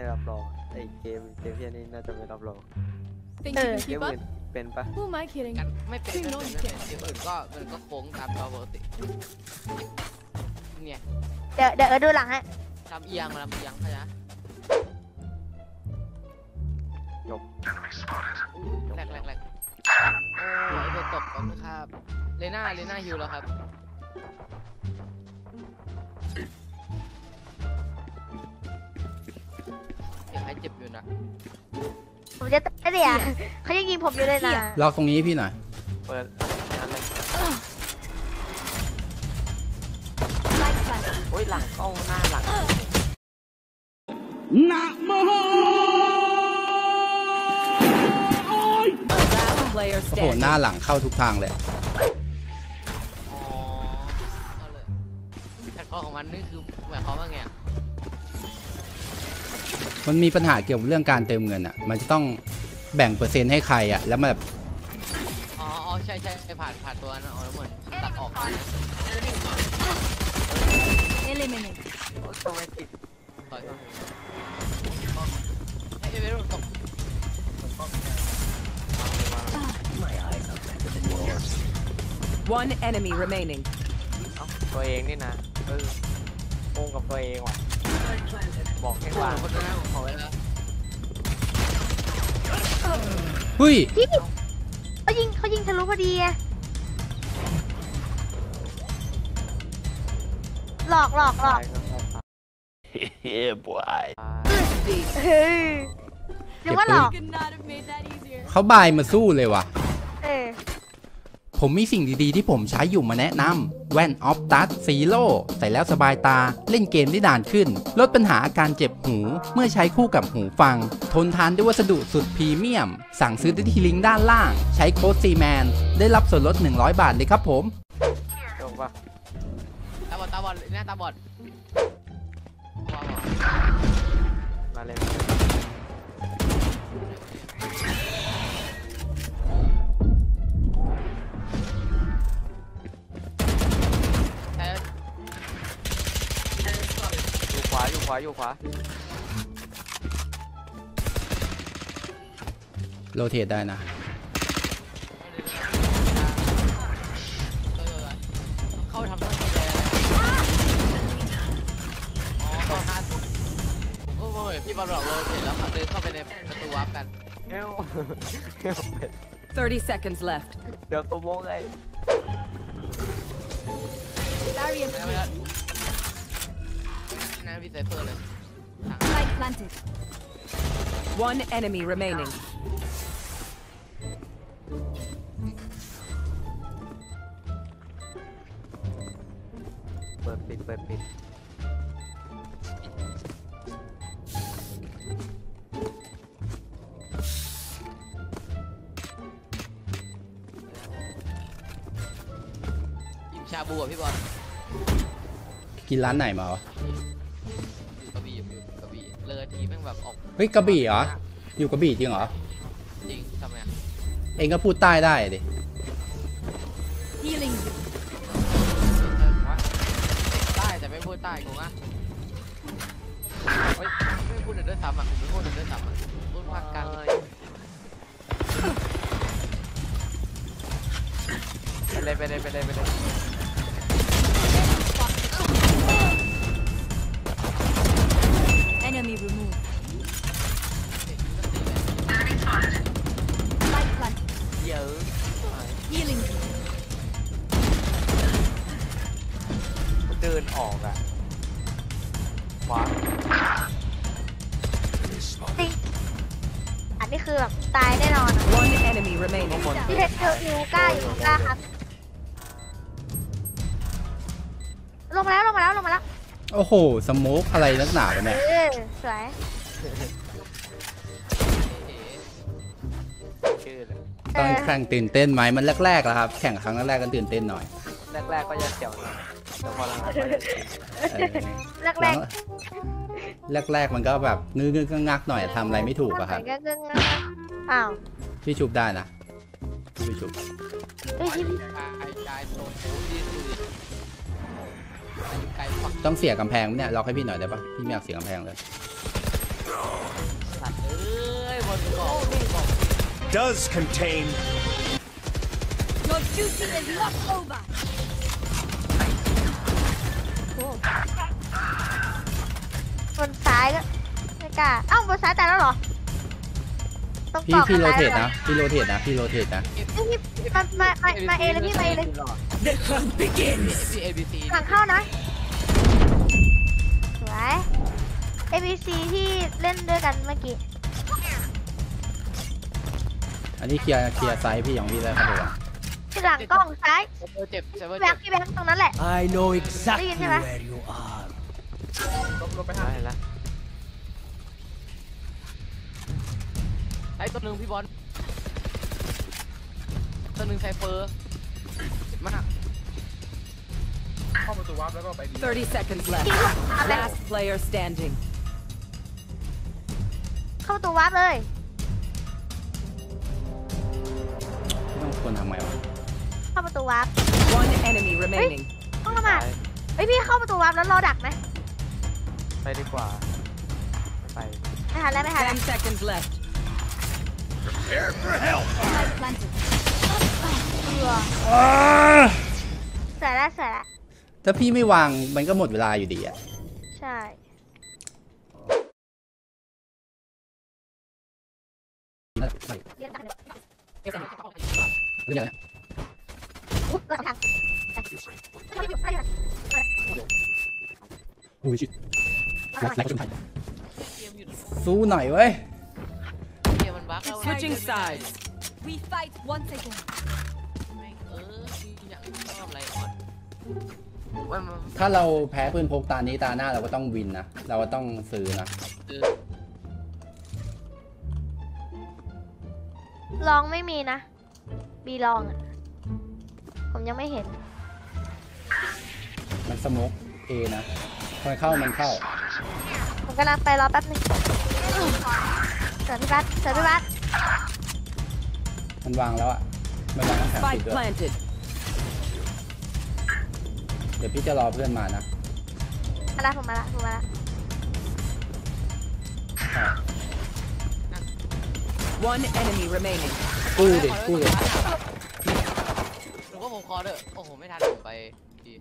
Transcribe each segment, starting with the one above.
ไม่รับรองไอ้เกมเกมเพี้ยนี่น่าจะไม่รับรอง Think Uh, you can เกม keep up? อื่นเป็นปะ Who am I kidding? กันไม่เป็น Think ไม่ no เป็น you ไม่เป็น can't. เกมอื่นก็มันก็โค้งตามจอปกติเนี่ยเดี๋ยวเดี๋ยวเออดูหลังให้ลำเอียงลำเอียงเข้าใจนะจบแรกแรกแรกโอ้ยโดนตบก่อนนะครับเลน่าเลน่าฮิวแล้วครับ ให้เจ็บอยู่นะผมจะเอ้ยเดี๋ยวเขายังยิงผมอยู่เลยนะล็อกตรงนี้ให้พี่หน่อยเปิดงานเลยโอ้ยหลังกล้องหน้าหลัง Player โอ้โห standing. หน้าหลังเข้าทุกทางเลยอ๋อเอาเลยแต่ข้อของมันนี่คือหมายความว่าไงอะ มันมีปัญหาเกี่ยวกับเรื่องการเติมเงินอะ มันจะต้องแบ่งเปอร์เซ็นต์ให้ใครอะ แล้วมันแบบอ๋ออ๋อใช่ใช่ไปผ่านผ่านตัวนั้นอ๋อแล้วเหมือนตัดออก Eliminate. โอ้ยตัวไม่ติดต่อยให้เอเวอร์ตก One enemy remaining. เอ้าตัวเองนี่นะเออโกงกับตัวเองว่ะ บอกให้โอ้วางคนหน้าของเขาไว้แล้วเฮ้ยพี่เขายิงเขายิงทะลุพอดีไงหลอกหลอกหลอก yeah boy เฮ้ยนึกว่าหลอก Could not have made that easier. เขาบายมาสู้เลยว่ะเออ ผมมีสิ่งดีๆ ที่ผมใช้อยู่มาแนะนำแว่น Ophtus Zero ใส่แล้วสบายตา เล่นเกมได้นานขึ้น ลดปัญหาอาการเจ็บหู เมื่อใช้คู่กับหูฟัง ทนทานด้วยวัสดุสุดพรีเมียม สั่งซื้อได้ที่ลิงก์ด้านล่าง ใช้โค้ดซีแมนได้รับส่วนลด 100 บาทเลยครับผมจบปะตาบอดตาบอดหน้าตาบอดว้าวมาเลย อยู่ขวาอยู่ขวาโรเทตได้นะ เข้าทำหน้าที่เลยอ๋อเข้าห้าโอ้โหพี่บอลบอกเราเห็นแล้วเดินเข้าไปในประตูวับกันเอ้วเอ้วเป็ด30 seconds left. เดี๋ยวตัวโมงไง Barrier ไม่ไม่ นั่นพี่ไซเฟอร์เลย Light planted. One enemy remaining. เปิดปิดเปิดปิดยิมชาบูอะพี่บอลกินร้านไหนมาวะ ทีแม่งแบบออกเฮ้ยกระบี่เหรอ อยู่กระบี่จริงเหรอ จริงทำไมอะเองก็พูดใต้ได้ดิ Healing you. ใต้แต่ไม่พูดใต้กูอะเฮ้ยไม่พูดเดินซ้ำอะผมไม่พูดเดินซ้ำอะพูดภาคกลางไปเลยไปเลยไปเลยไปเลย Enemy removed. Light planted. เยอะ Healing you. เดินออกอะขวาจริงอันนี้คือแบบตายแน่นอนอะ One enemy remaining. พี่เพชรเธออยู่กล้าอยู่กล้าครับลงมาแล้วลงมาแล้วลงมาแล้วโอ้โห สโมกอะไรนักหนาวะเนี่ย เออ สวย ชื่อเลยเอตอนอแข่งตื่นเต้นไหมมันแรกๆแล้วครับ แข่งครั้งแรกๆก็ตื่นเต้นหน่อยแรกๆก็จะเสียวหน่อยแต่พอหลังๆก็จะเออแรกแรกแรกๆมันก็แบบงื้อๆงักๆหน่อยทำอะไรไม่ถูกอะครับ ก็ก็ก็อ้าวพี่ชุบได้นะพี่ชุบเฮ้ยพี่ไกลไกลโซนที่สุดไกลฝักต้องเสียกำแพงไหมเนี่ยล็อกให้พี่หน่อยได้ปะพี่ไม่อยากเสียกำแพงเลยบอกบอก Does contain Your duty is not over. Cool. บนซ้ายก็ไม่กล้าเอ้าบนซ้ายแต่แล้วเหรอตรงพี่กรอบพี่โรซ้ายเทแล้ตวหรอนะพี่โรเทตนะพี่โรเทตนะพี่พี่มามามามาเอเลยพี่มาเอเลย the hunt begins. พี่ ABC หลังเข้านะสวย A B C ที่เล่นด้วยกันเมื่อกี้ อันนี้เคลียร์เคลียร์ไซส์พี่ของพี่แล้วครับผมที่หลังกล้องซ้ายเซเวอร์เจ็บเซเวอร์แบเจ็งบค์พี่แบงค์ตรงนั้นแหละ I know exactly Ayun, diba? where you are. ได้แล้วไอ้ตัวหนึ่งพี่บอลตัวหนึ่งไซเฟอร์เจ็บมาก30 seconds left. ทิ้งลูกเอาไป Last player standing. เข้าประตูวาร์ปเลยไม่ต้องควรทำไมวะเข้าประตูวาร์ป One enemy remaining. ห้องละหมาดเฮ้ยพี่เข้าประตูวาร์ปแล้วรอดักไหมไปดีกว่าไม่ไปไม่ทันแล้วไม่ทันแล้ว10 seconds left. Prepare for help. Spike planted. เสร็จแล้วเสร็จแล้วถ้าพี่ไม่วางมันก็หมดเวลาอยู่ดีอะ ใช่ เรียนดักเลย เรื่องอะไรอุ๊ยรอทางโอ้ยชิบเอาแล้หน่อยวก็ชนไทยเกมอยู่สู้หน่อยเว้ยเกมมันบั๊กแล้ว Switching sides. We fight once again. แม่งเออพี่อยากชอบอะไรอ่อนมันมันถ้าเราแพ้ปืนพกตานี้ตาหน้าเราก็ต้องวินนะ เราก็ต้องซื้อนะ ลองไม่มีนะ บีลองอะผมยังไม่เห็น มันสโมกเอนะมันเข้ามันเข้า ผมกำลังไปรอแป๊บนึงเสือพี่บัสเสือพี่บัสมันวางแล้วอะมันวางแถมสิ Spike ด้วย planted. เดี๋ยวพี่จะรอเพื่อนมานะมาละผมมาละผมมาละ อะ One enemy remaining. กู้ดิกู้ดิหรือว่าผมคอเด้อโอ้โห ไม่ทันผมไปดี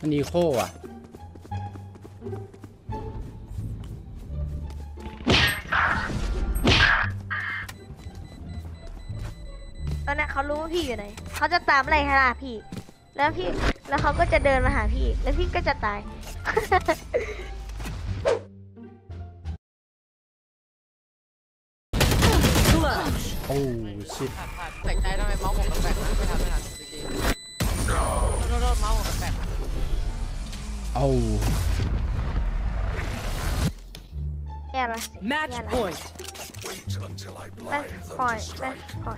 มันอีโคอะ ตอนนี้เขารู้ว่าพี่อยู่ไหน เขาจะตามไล่ฮาราพี่ แล้วพี่ แล้วเขาก็จะเดินมาหาพี่ แล้วพี่ก็จะตาย Clutch. โอ้ชิบพลาดพลาดแปลกใจทำไมเมาส์ผมแปลกๆนะไม่ทันไม่ทันจริงๆโทษโทษโทษเมาส์ผมแปลกๆนะโอ้แย่ละ Match Yeah, like- point. แม่ปล่อยแม่ปล่อ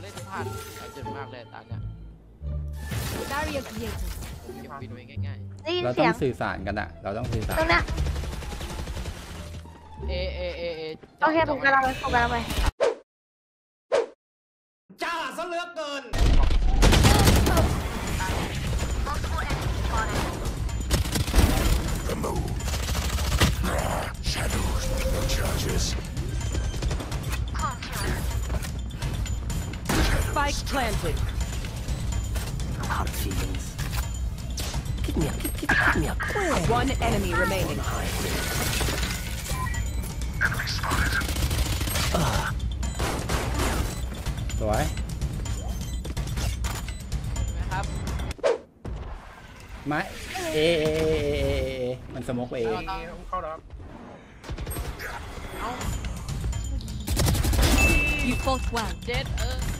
เราเล่นพลาดหลายจุดมากเลยตอนเนี้ย Barrier created. ผมเก็บบินไว้ง่ายได้ยินเราเสีต้ยองงสื่อสารกันอะเราต้องสื่อสารตรงเนี้ยๆ เอ เอ เอ เอโอเคผมกำลังไปผมกำลังไปจ้าซะเหลือเกิน Spike planted. Hard feelings. Give me a, give, give, give me a quick. One enemy remaining. สวยนะครับไม้เอเอเอเอเอเอมันสโมกเอเราต้อง You fought well. เจ็ดเออเอ้ยเ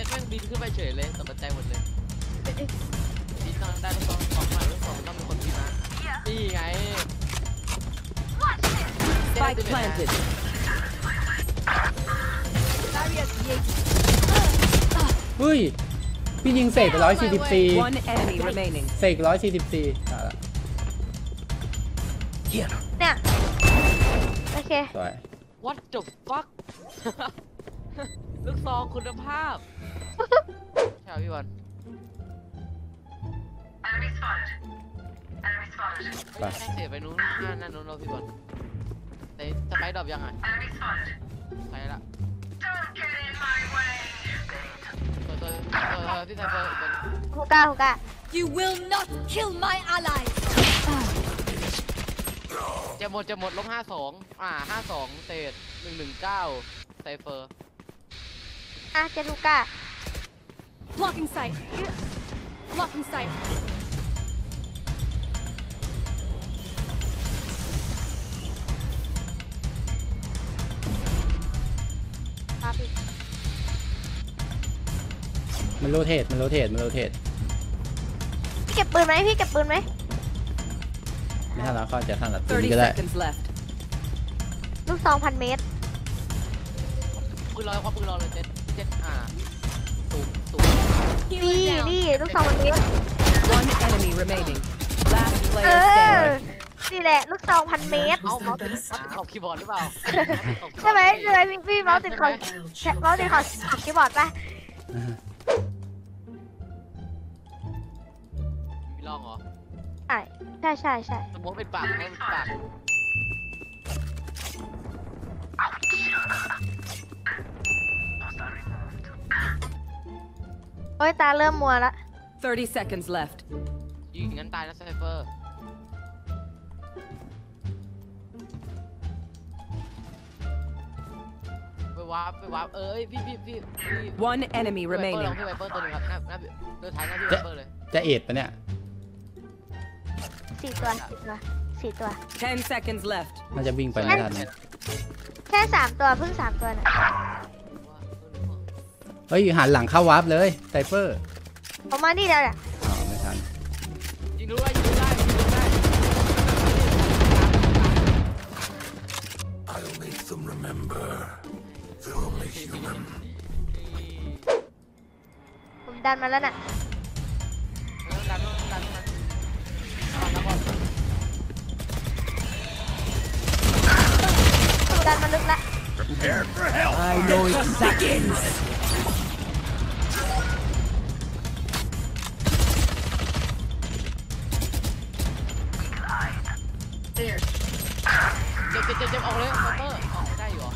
จ็ดแม่งบินขึ้นไปเฉยเลยตกใจหมดเลยบินตอนได้ต้องสองมาต้องสองต้องมีคนบินมานี่ไง Spike planted. Barrier created. เฮ้ย พี่ยิงเสกไปร้อยสี่สิบสี่ One enemy remaining. เสกร้อยสี่สิบสี่ Here. เนี่ยโอเค สวย What the fuck ลูกซองคุณภาพใช้ช่พี่บอลไปให้เสียไปนู้นหน้าหน้านู้นเราพี่บอลแต่สไปด์ดรอปยังไงไปละตัวตัวตัวที่ไซเฟอร์เป็นฮูก้าฮูก้า You will not kill my allies. จะหมดจะหมดลบห้าสองอ่าห้าสองเศษหนึ่งหนึ่งเก้าไซเฟอร์ อะเจนฮูก้า Blocking sight. Blocking sight. ครับพี่มันโรเทตมันโรเทตมันโรเทตพี่เก็บปืนไหมพี่เก็บปืนไหมไม่ทันแล้วก็จะทันละตัว30นี้ก็ได้ seconds left. ลูกซองพันเมตรปืนรอความปืนรอเลยเจ็ดเจ็ดอ่าสูงสูง Healer นี่ down. นี่ลูกซองพันเมตร One enemy remaining. Last เอ player อ standing. นี่แหละ ลูกซองพันเมตร เอาเมาส์ติดขอบคีย์บอร์ดหรือเปล่าใช่ไหมใช่ไหมพี่พี่เมาส์ติดคอแท็กเมาส์ติดคอคีย์บอร์ดปะมีลองเหรอใช่ใช่ใช่ใช่สมมติเป็นปากสมมติเป็นปาก โอ้ยตาเริ่มมัวละ30 seconds left. ยิงงั้นตายนะ Cypher ไปวาร์ปไปวาร์ปเอ้ยพี่พี่พี่พี่ One enemy ไวเปอร์ล remaining. องพี่ไวเปอร์ตัวหนึงครับหน้าหน้าเดินท้ายหน้าพี่ Viper เลยจะเอ็ดปะเนี่ย สี่ตัวสี่ตัวสี่ตัว 10 seconds left. น่าจะวิ่งไปไม่ทันนะแค่สามตัวเพิ่งสามตัวน่ะ เฮ้ยหันหลังเข้าวาร์ปเลย Cypher ผมมานี่แล้วเนี่ยอ๋อไม่ทันยิงรู้ได้ยิงรู้ได้ยิงรู้ได้ I'll make them remember. They're only human. ผมดันมาแล้วน่ะดันดันดันดันบอลดันมาลึกละ I know exactly. เเจ็บเจ็บเจ็บออกเลยไวเปอร์ออกได้อยู่เหรอ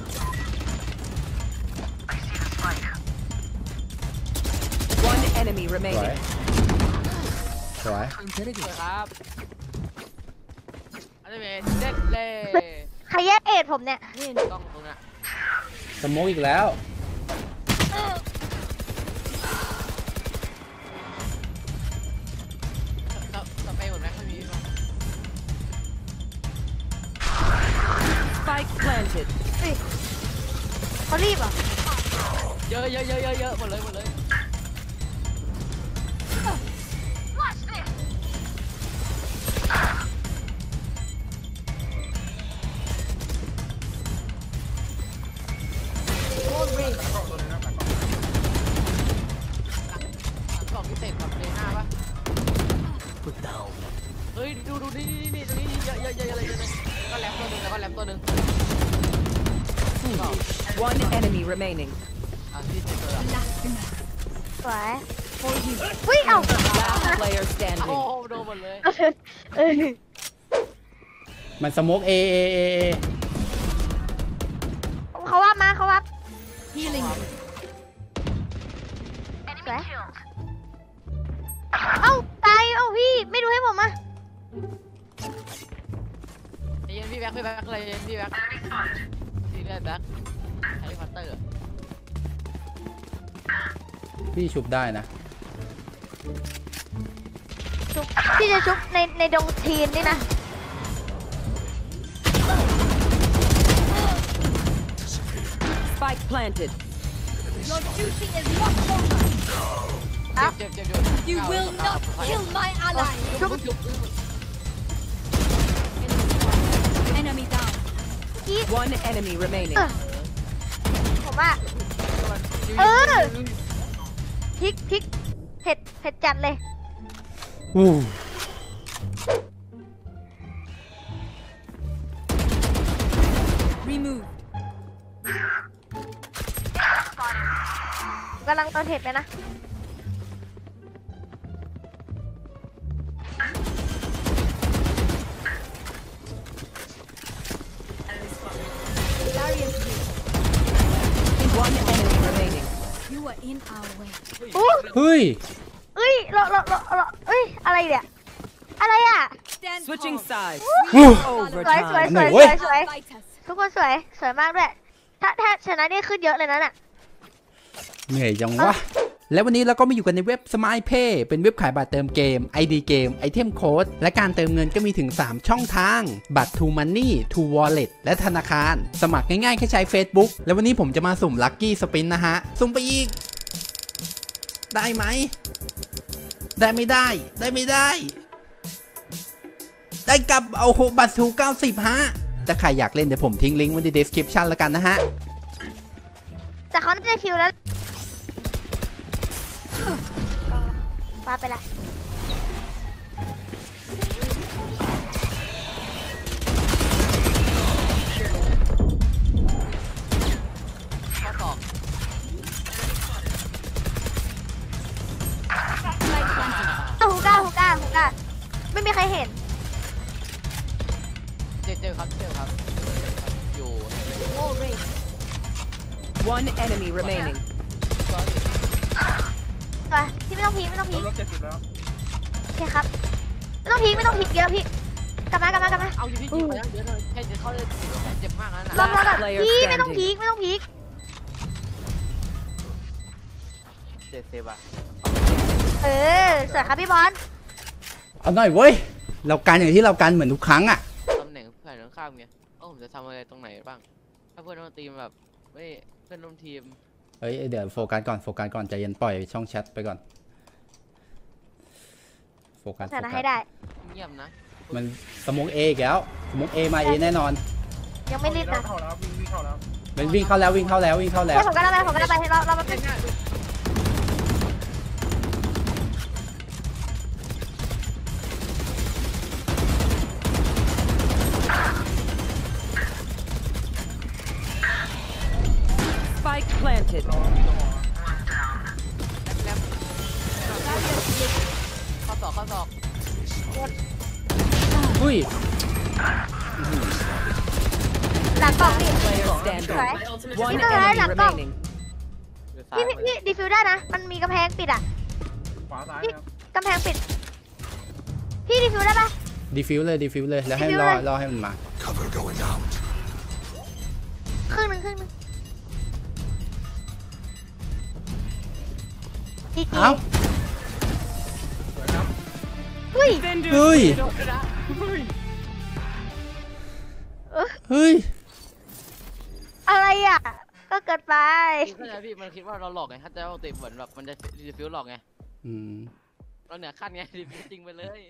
One enemy สวย remaining. สวยสวยครับอันนี้เป็นเด็ดเลยใครแยกเอ็ดผมเนี่ยต้องตรงนี้สโมกอีกแล้ว เขารีบเหรอเยอะเยอะเยอะเยอะเยอะหมดเลยหมดเลย สวยอุ้ยเอ้า Last player โอ้ standing. โหโดนหมดเลยเออมัน smoke เอเอเอเอเขาว่ามาเขาว่า Healing. สวยเอ้าตายเอ้าพี่ไม่ดูให้ผมอะใจเย็นพี่แบ็คพี่แบ็คอะไรเย็นพี่แบ็คพี่แบ็คแบ็คแฮร์รี่พอตเตอร์ พี่ชุบได้นะ ชุบพี่จะชุบในในดงทีนนี่นะ Spike planted. Your duty is not over. เจ็บเจ็บเจ็บอยู่ You will not kill my allies. ชุบชุบ Enemy down. พี่ One enemy remaining. เออผมว่า เออพ ริกพริกเผ็ดเผ็ดจัดเลยอู้ Remove. กำลังตอนเผ็ดเลยนะ อู้เฮ้ยเอ้ยเราเราเราเราเอ้ย อะไรเนี่ย อะไรอะ Stand Switching tall. sides. สวยสวย Overtime. สวยไหนสเว้วยยสวย Fighters. ทุกคนสวยสวยมากด้วย ถ้าถ้าชนะนี่ขึ้นเยอะเลยนะน่ะเหนื่อยจังวะ และวันนี้เราก็มาอยู่กันในเว็บ Smile Pay เป็นเว็บขายบัตรเติมเกม ID เกม ไอเทมโค้ด และการเติมเงินก็มีถึง 3 ช่องทาง บัตร To Money To Wallet และธนาคาร สมัครง่ายๆ แค่ใช้ Facebook และวันนี้ผมจะมาสุ่ม Lucky Spin นะฮะ สุ่มไปอีก ได้ไหม ได้ไม่ได้ ได้ไม่ได้ ได้กลับเอาหบัตรทู90 ฮะ ถ้าใครอยากเล่นเดี๋ยวผมทิ้งลิงก์ไว้ใน description แล้วกันนะฮะ แต่เขาน่าจะคิวแล้ว มาไปละข้อสอบเอาฮูก้าฮูก้าฮูก้าไม่มีใครเห็น เจอเจอครับเจอครับ อยู่ Wall raised. One enemy remaining. คไม่ต้องพีคโอเคครับ ไม่ต้องพีคไม่ต้องพีคเยอะพี่ กลับมากลับมากลับมาเอาอยู่ที่ยิงไปแล้วเดี๋ยวเลยแค่จะเข้าเลยเจ็บมากนั่นลองน่ะลองก่อน player พี่ไม่ต้อง standing พีคไม่ต้องพีคเจ็ดสิบอะเออสวยครับพี่บอลเอาหน่อยเว้ย เรากันอย่างที่เรากันเหมือนทุกครั้งอะตำแหน่งเพื่อนข้างๆไงเอ้าผมจะทำอะไรตรงไหนบ้าง ถ้าเพื่อนร่วมทีมแบบไม่เพื่อนร่วมทีมเฮ้ยเดี๋ยวโฟกัสก่อนโฟกัสก่อนใจเย็นปล่อยช่องแชทไปก่อนโฟกัสชโฟนะกัให้สได้ เงียบนะมันสมองเออีกแล้วสมองเอมาเอแน่นอน ยังไม่รีบนะมันวิ่งเข้าแล้ววิ่งเข้าแล้ววิ่งเข้าแล้วให้ผมก็ได้ไปผมก็ได้ไปเราเรามาเป็น ปิดอะขวาซ้ายครับกำแพงปิด พี่ defuse ได้ปะ defuse เลย defuse เลยแล้วให้ defuse รอเลย รอให้มันมา Cover going out. ครึ่งหนึ่งครึ่งหนึ่งอีกทีเอ้าอุ้ยเฮ้ยเออเฮ้ยอะไรอะ ก็เกิดไปพี่เข้าใจพี่มันคิดว่าเราหลอกไงเข้าใจว่าตีเหมือนแบบมันจะรีฟิวหลอกไงอืม เราเหนือขั้นไงรีฟิวจริงไปเลย